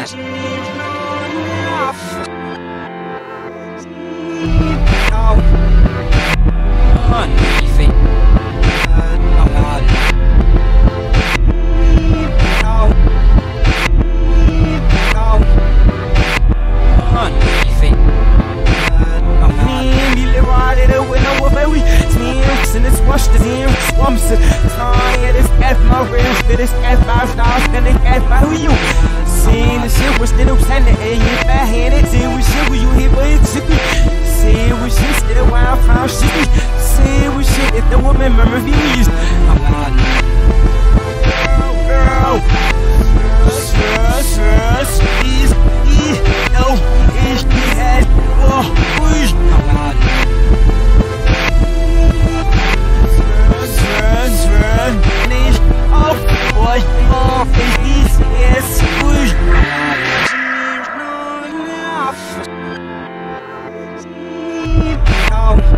I said. Now, at my Dit is echt maar stars En ik echt maar hoe you. Seen the shit was still it And you hand it See what shit will you hit with it Zippy See what shit still wild found shit See what shit if the woman remember views Girl out.